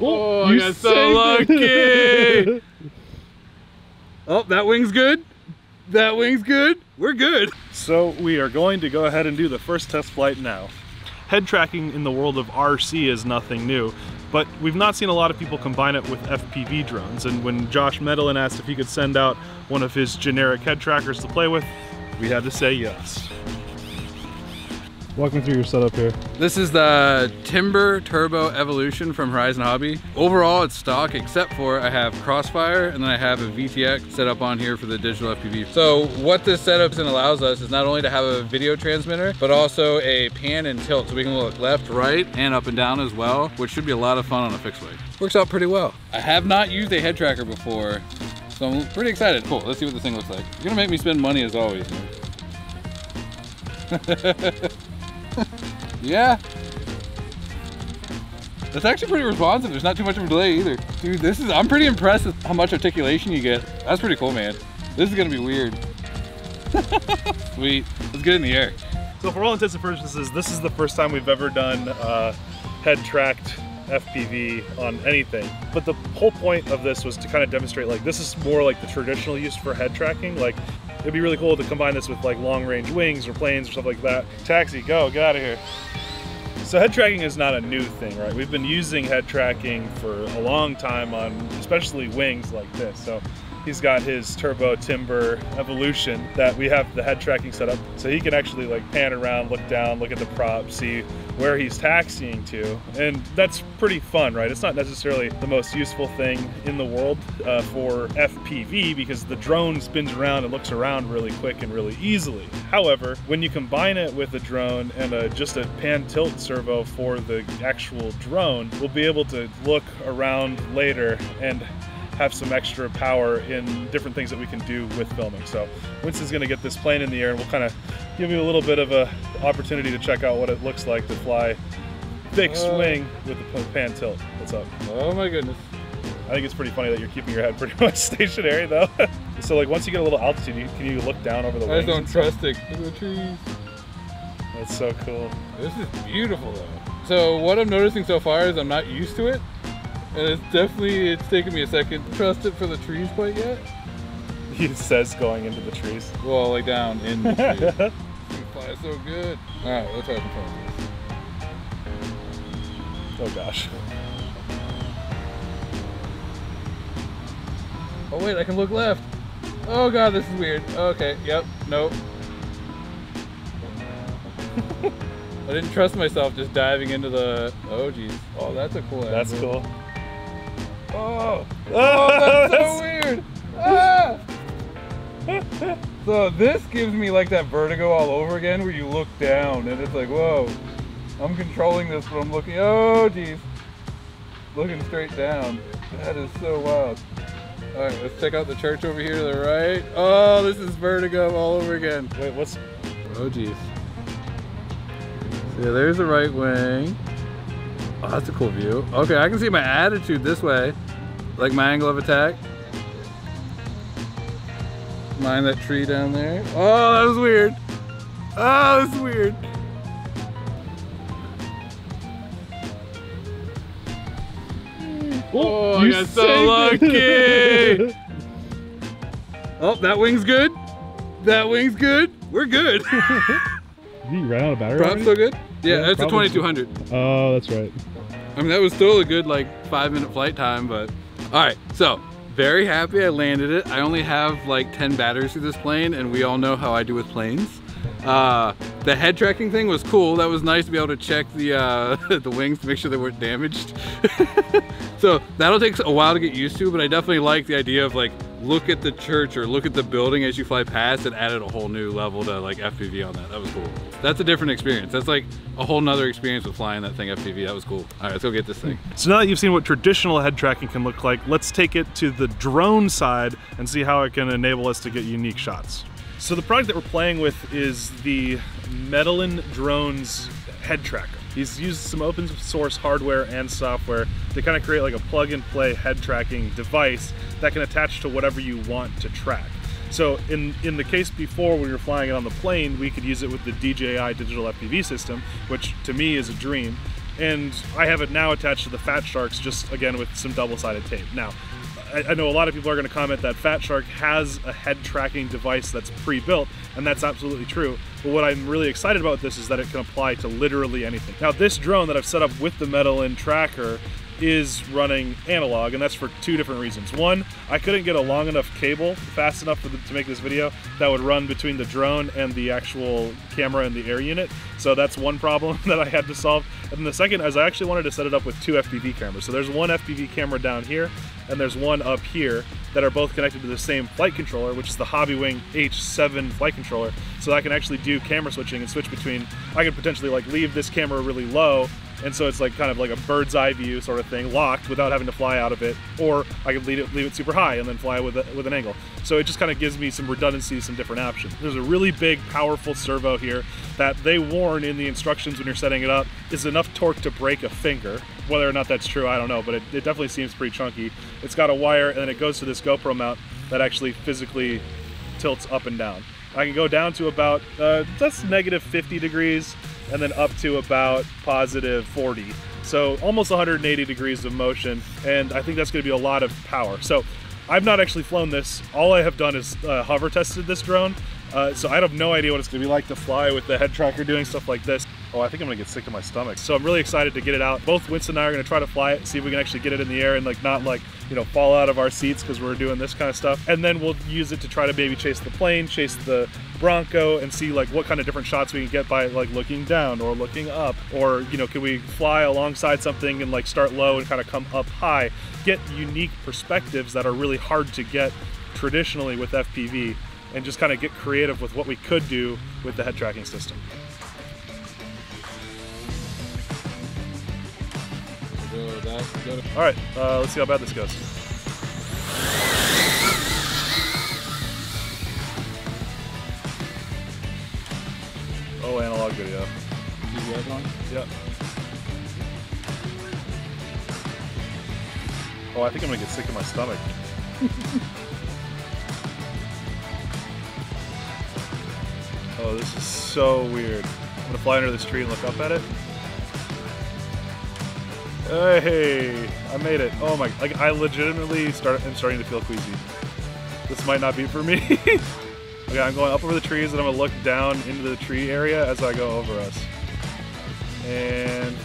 Oh, I got so lucky. oh, that wing's good. That wing's good. We're good. So we are going to go ahead and do the first test flight now. Head tracking in the world of RC is nothing new, but we've not seen a lot of people combine it with FPV drones. And when Josh Medlin asked if he could send out one of his generic head trackers to play with, we had to say yes. Walk me through your setup here. This is the Timber Turbo Evolution from Horizon Hobby. Overall, it's stock except for I have Crossfire and then I have a VTX set up on here for the digital FPV. So what this setup and allows us is not only to have a video transmitter, but also a pan and tilt so we can look left, right, and up and down as well, which should be a lot of fun on a fixed wing. Works out pretty well. I have not used a head tracker before, so I'm pretty excited. Cool, let's see what this thing looks like. You're gonna make me spend money as always. yeah. That's actually pretty responsive. There's not too much of a delay either. Dude, this is, I'm pretty impressed with how much articulation you get. That's pretty cool, man. This is gonna be weird. Sweet, let's get in the air. So for all intents and purposes, this is the first time we've ever done uh, head tracked FPV on anything. But the whole point of this was to kind of demonstrate like this is more like the traditional use for head tracking. Like it'd be really cool to combine this with like long range wings or planes or stuff like that. Taxi, go, get out of here. So head tracking is not a new thing, right? We've been using head tracking for a long time on especially wings like this. So he's got his turbo timber evolution that we have the head tracking set up so he can actually like pan around look down look at the prop see where he's taxiing to and that's pretty fun right? It's not necessarily the most useful thing in the world uh, for fpv because the drone spins around and looks around really quick and really easily. However when you combine it with a drone and a, just a pan tilt servo for the actual drone we'll be able to look around later and have some extra power in different things that we can do with filming. So Winston's gonna get this plane in the air and we'll kind of give you a little bit of a opportunity to check out what it looks like to fly fixed uh, wing with the pan tilt. What's up? Oh my goodness. I think it's pretty funny that you're keeping your head pretty much stationary though. so like once you get a little altitude, you, can you look down over the wings? I don't trust it. Look at the trees. That's so cool. This is beautiful though. So what I'm noticing so far is I'm not used to it. And it's definitely, it's taken me a second trust it for the trees quite yet. He says going into the trees. Well, like down in the trees. you fly so good. All right, let's some fun. Oh gosh. Oh wait, I can look left. Oh god, this is weird. Okay, yep, nope. I didn't trust myself just diving into the, oh geez. Oh, that's a cool That's cool. Oh, oh that's so weird. Ah! so this gives me like that vertigo all over again where you look down and it's like, whoa, I'm controlling this, but I'm looking, oh geez, looking straight down. That is so wild. All right, let's check out the church over here to the right. Oh, this is vertigo all over again. Wait, what's? Oh geez. So yeah, there's the right wing. Oh, that's a cool view. Okay, I can see my attitude this way. Like my angle of attack. Mind that tree down there. Oh, that was weird. Oh, that's weird. Oh, I got so lucky. oh, that wing's good. That wing's good. We're good. you ran out of battery? Prop still good? Yeah, yeah it's a 2200. Oh, that's right. I mean, that was still a good like five minute flight time, but all right, so very happy I landed it. I only have like 10 batteries through this plane and we all know how I do with planes. Uh, the head tracking thing was cool. That was nice to be able to check the uh, the wings to make sure they weren't damaged. so that'll take a while to get used to, but I definitely like the idea of like look at the church or look at the building as you fly past and added a whole new level to like FPV on that. That was cool. That's a different experience. That's like a whole nother experience with flying that thing FPV. That was cool. All right, let's go get this thing. So now that you've seen what traditional head tracking can look like, let's take it to the drone side and see how it can enable us to get unique shots. So the product that we're playing with is the Medlin Drones head tracker. He's used some open source hardware and software to kind of create like a plug and play head tracking device that can attach to whatever you want to track. So in, in the case before when we were flying it on the plane, we could use it with the DJI digital FPV system, which to me is a dream. and I have it now attached to the Fat Sharks, just again with some double-sided tape. Now, I, know a lot of people are going to comment that Fat Shark has a head tracking device that's pre-built, and that's absolutely true. But what I'm really excited about this is that it can apply to literally anything. Now, this drone that I've set up with the Medlin tracker is running analog, and that's for two different reasons. One, I couldn't get a long enough cable fast enough the, to make this video that would run between the drone and the actual camera and the air unit. So that's one problem that I had to solve. And the second is I actually wanted to set it up with two FPV cameras. So there's one FPV camera down here, and there's one up here that are both connected to the same flight controller, which is the Hobbywing H7 flight controller. So I can actually do camera switching and switch between, I could potentially like leave this camera really low and so it's like kind of like a bird's eye view sort of thing, locked without having to fly out of it, or I could leave it, leave it super high and then fly with, a, with an angle. So it just kind of gives me some redundancy, some different options. There's a really big, powerful servo here that they warn in the instructions when you're setting it up is enough torque to break a finger. Whether or not that's true, I don't know, but it, it definitely seems pretty chunky. It's got a wire and then it goes to this GoPro mount that actually physically tilts up and down. I can go down to about, uh, that's negative 50 degrees, and then up to about positive 40. So almost 180 degrees of motion, and I think that's going to be a lot of power. So I've not actually flown this. All I have done is uh, hover tested this drone, uh, so I have no idea what it's going to be like to fly with the head tracker doing stuff like this. Oh, I think I'm gonna get sick to my stomach. So I'm really excited to get it out. Both Winston and I are gonna try to fly it, see if we can actually get it in the air and like not like, you know, fall out of our seats because we're doing this kind of stuff. And then we'll use it to try to maybe chase the plane, chase the Bronco and see like what kind of different shots we can get by like looking down or looking up. Or, you know, can we fly alongside something and like start low and kind of come up high. Get unique perspectives that are really hard to get traditionally with FPV and just kind of get creative with what we could do with the head tracking system. All right, uh, let's see how bad this goes. Oh, analog video. Yep. Oh, I think I'm gonna get sick in my stomach. oh, this is so weird. I'm gonna fly under this tree and look up at it. Hey, I made it. Oh my, like I legitimately start, I'm starting to feel queasy. This might not be for me. okay, I'm going up over the trees and I'm gonna look down into the tree area as I go over us. And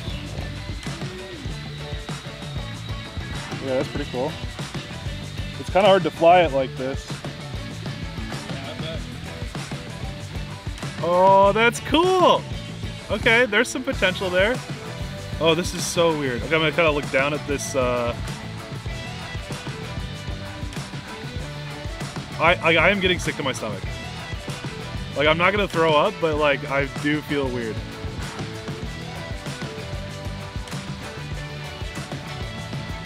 yeah, that's pretty cool. It's kind of hard to fly it like this. Oh, that's cool. Okay, there's some potential there. Oh, this is so weird. Okay, I'm gonna kind of look down at this. Uh... I, I I am getting sick to my stomach. Like I'm not gonna throw up, but like I do feel weird.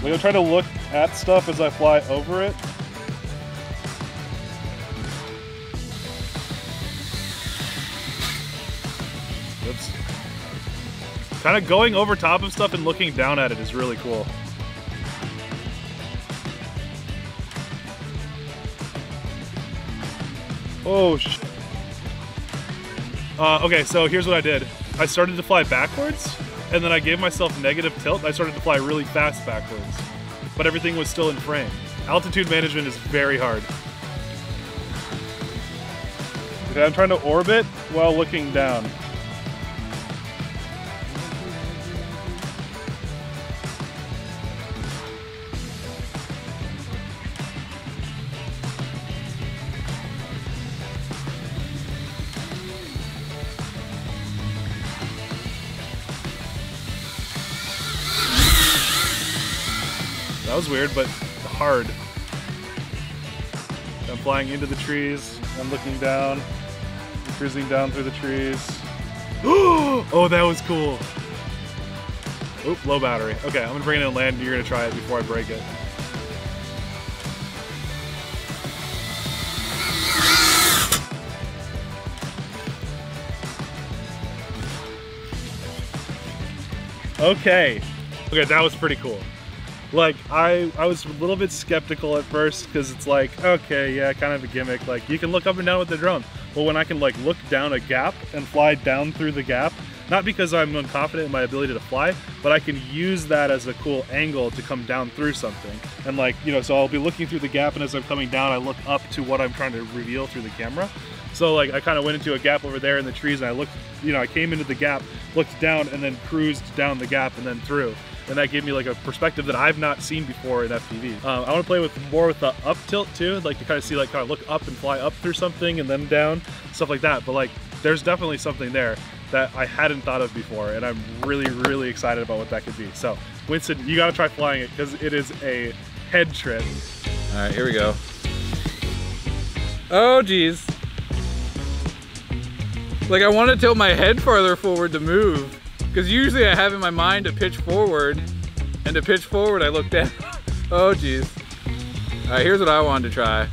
I'm trying to look at stuff as I fly over it. Kind of going over top of stuff and looking down at it is really cool. Oh, sh uh, okay, so here's what I did. I started to fly backwards, and then I gave myself negative tilt, I started to fly really fast backwards. But everything was still in frame. Altitude management is very hard. Okay, I'm trying to orbit while looking down. Was weird, but hard. I'm flying into the trees. I'm looking down. Cruising down through the trees. oh, that was cool. Oop, low battery. Okay, I'm gonna bring it in land. You're gonna try it before I break it. Okay. Okay, that was pretty cool like I I was a little bit skeptical at first because it's like okay yeah kind of a gimmick like you can look up and down with the drone but when I can like look down a gap and fly down through the gap Not because I'm unconfident in my ability to fly, but I can use that as a cool angle to come down through something. And like, you know, so I'll be looking through the gap and as I'm coming down, I look up to what I'm trying to reveal through the camera. So like I kind of went into a gap over there in the trees and I looked, you know, I came into the gap, looked down and then cruised down the gap and then through. And that gave me like a perspective that I've not seen before in FPV. Um, I want to play with more with the up tilt too, like to kind of see like kind of look up and fly up through something and then down, stuff like that. But like there's definitely something there that I hadn't thought of before and I'm really, really excited about what that could be. So Winston, you gotta try flying it because it is a head trip. All right, here we go. Oh geez. Like I want to tilt my head farther forward to move. Because usually I have in my mind to pitch forward. And to pitch forward I look down. oh geez. Alright, here's what I wanted to try.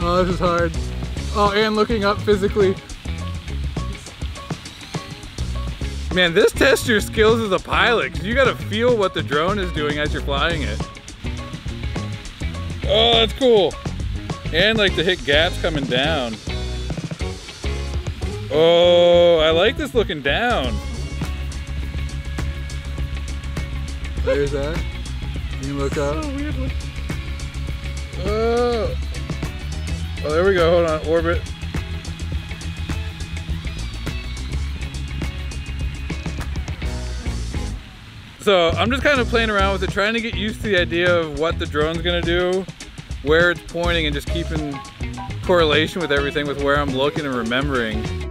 Oh, this is hard. Oh, and looking up physically. Man, this tests your skills as a pilot, because you gotta feel what the drone is doing as you're flying it. Oh, that's cool. And like to hit gaps coming down. Oh, I like this looking down. There's that. You can look up. Oh, weird. Oh. oh, there we go. Hold on. Orbit. So I'm just kind of playing around with it, trying to get used to the idea of what the drone's gonna do, where it's pointing, and just keeping correlation with everything with where I'm looking and remembering.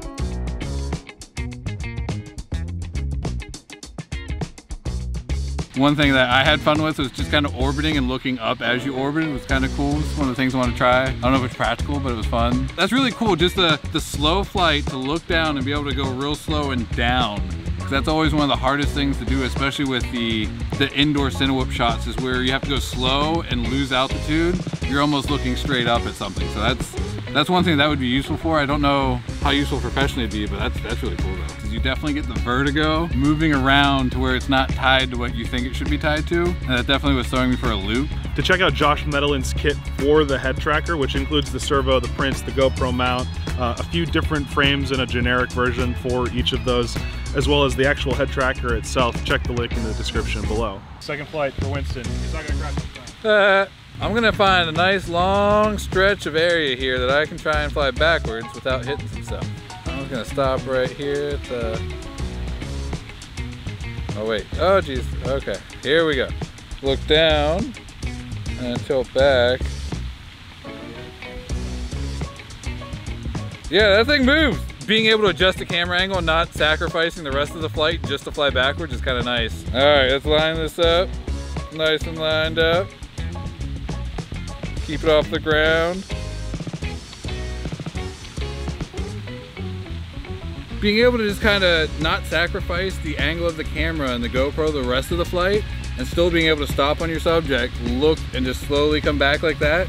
One thing that I had fun with was just kind of orbiting and looking up as you orbit. it was kind of cool. It's one of the things I want to try. I don't know if it's practical, but it was fun. That's really cool, just the, the slow flight to look down and be able to go real slow and down that's always one of the hardest things to do, especially with the, the indoor Cinewhoop shots is where you have to go slow and lose altitude. You're almost looking straight up at something. So that's that's one thing that would be useful for. I don't know how useful professionally it'd be, but that's that's really cool though. You definitely get the vertigo moving around to where it's not tied to what you think it should be tied to. And that definitely was throwing me for a loop. To check out Josh Medlin's kit for the head tracker, which includes the servo, the prints, the GoPro mount, uh, a few different frames and a generic version for each of those, as well as the actual head tracker itself, check the link in the description below. Second flight for Winston. He's not gonna crash this time. Uh, I'm gonna find a nice long stretch of area here that I can try and fly backwards without hitting some stuff. I'm just gonna stop right here at the... Oh wait, oh geez, okay, here we go. Look down and tilt back. Yeah, that thing moves. Being able to adjust the camera angle and not sacrificing the rest of the flight just to fly backwards is kind of nice. All right, let's line this up. Nice and lined up. Keep it off the ground. Being able to just kind of not sacrifice the angle of the camera and the GoPro the rest of the flight and still being able to stop on your subject, look and just slowly come back like that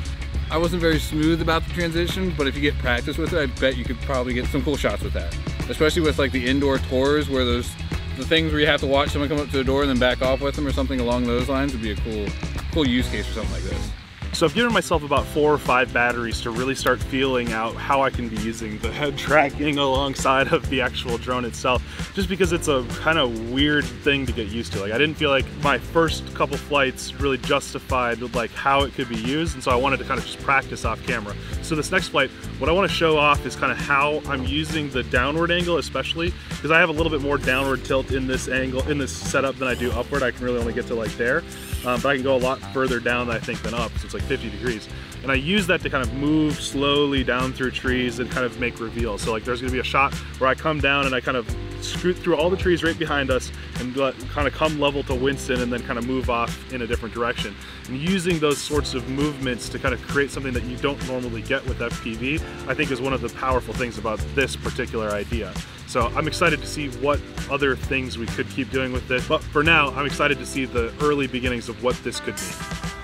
I wasn't very smooth about the transition, but if you get practice with it, I bet you could probably get some cool shots with that. Especially with like the indoor tours where there's the things where you have to watch someone come up to the door and then back off with them or something along those lines would be a cool, cool use case for something like this. So I've given myself about four or five batteries to really start feeling out how I can be using the head tracking alongside of the actual drone itself, just because it's a kind of weird thing to get used to. Like I didn't feel like my first couple flights really justified like how it could be used, and so I wanted to kind of just practice off camera. So this next flight, what I want to show off is kind of how I'm using the downward angle, especially because I have a little bit more downward tilt in this angle, in this setup than I do upward. I can really only get to like there um, but I can go a lot further down I think than up, so it's like 50 degrees. And I use that to kind of move slowly down through trees and kind of make reveals. So like there's gonna be a shot where I come down and I kind of scoot through all the trees right behind us and kind of come level to Winston and then kind of move off in a different direction. And using those sorts of movements to kind of create something that you don't normally get with FPV, I think is one of the powerful things about this particular idea. So I'm excited to see what other things we could keep doing with this. But for now, I'm excited to see the early beginnings of what this could be.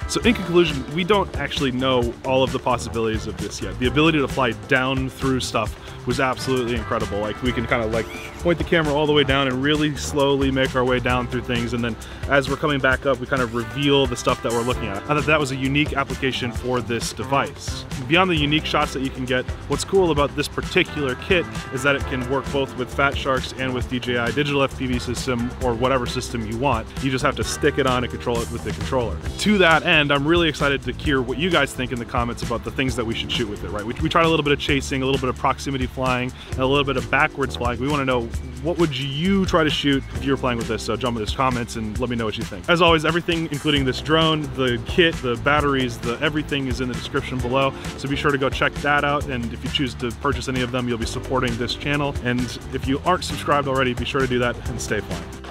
So in conclusion, we don't actually know all of the possibilities of this yet. The ability to fly down through stuff was absolutely incredible. Like we can kind of like point the camera all the way down and really slowly make our way down through things. And then as we're coming back up, we kind of reveal the stuff that we're looking at. I thought that was a unique application for this device. Beyond the unique shots that you can get, what's cool about this particular kit is that it can work both with Fat Sharks and with DJI digital FPV system or whatever system you want. You just have to stick it on and control it with the controller. To that end, I'm really excited to hear what you guys think in the comments about the things that we should shoot with it, right? We, we tried a little bit of chasing, a little bit of proximity flying, and a little bit of backwards flying. We want to know what would you try to shoot if you were playing with this? So jump in the comments and let me know what you think. As always, everything, including this drone, the kit, the batteries, the everything is in the description below. So be sure to go check that out. And if you choose to purchase any of them, you'll be supporting this channel. And if you aren't subscribed already, be sure to do that and stay flying.